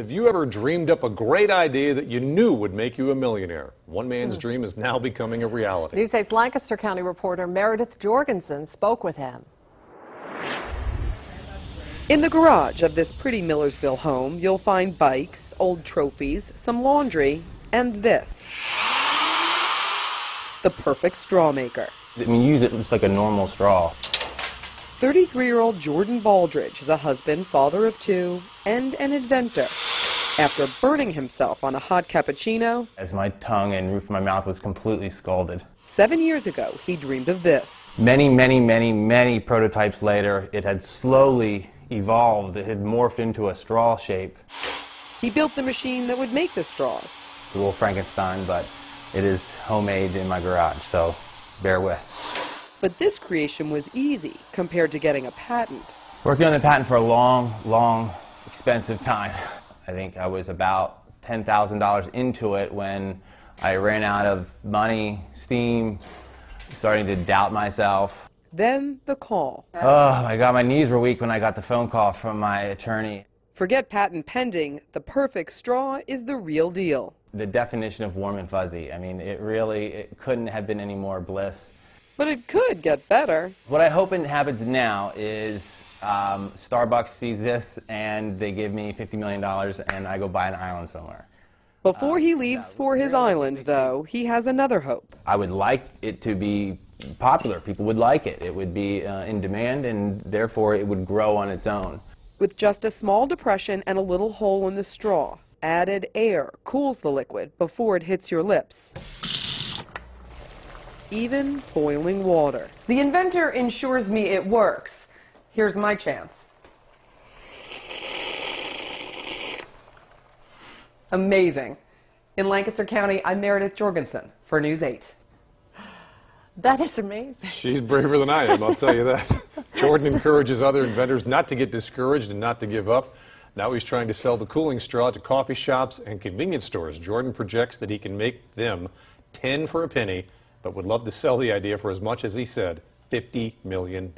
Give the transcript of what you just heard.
Have you ever dreamed up a great idea that you knew would make you a millionaire? One man's hmm. dream is now becoming a reality. News 8's Lancaster County reporter Meredith Jorgensen spoke with him. In the garage of this pretty Millersville home, you'll find bikes, old trophies, some laundry, and this. The perfect straw maker. I mean, use it just like a normal straw. 33-year-old Jordan Baldridge is a husband, father of two, and an inventor. After burning himself on a hot cappuccino, As my tongue and roof of my mouth was completely scalded. seven years ago, he dreamed of this. Many, many, many, many prototypes later, it had slowly evolved. It had morphed into a straw shape. He built the machine that would make the straws. A little Frankenstein, but it is homemade in my garage, so bear with. But this creation was easy compared to getting a patent. Working on the patent for a long, long, expensive time. I think I was about $10,000 into it when I ran out of money, steam, starting to doubt myself. Then the call. Oh my God, my knees were weak when I got the phone call from my attorney. Forget patent pending, the perfect straw is the real deal. The definition of warm and fuzzy. I mean, it really it couldn't have been any more bliss. But it could get better. What I hope happens now is um, Starbucks sees this and they give me $50 million and I go buy an island somewhere. Before Uh, he leaves no, for his island, though, he has another hope. I would like it to be popular. People would like it. It would be uh, in demand and therefore it would grow on its own. With just a small depression and a little hole in the straw, added air cools the liquid before it hits your lips. Even boiling water. The inventor ensures me it works. Here's my chance. Amazing. In Lancaster County, I'm Meredith Jorgensen for News 8. That is amazing. She's braver than I am, I'll tell you that. Jordan encourages other inventors not to get discouraged and not to give up. Now he's trying to sell the cooling straw to coffee shops and convenience stores. Jordan projects that he can make them 10 for a penny, but would love to sell the idea for as much as he said, $50 million.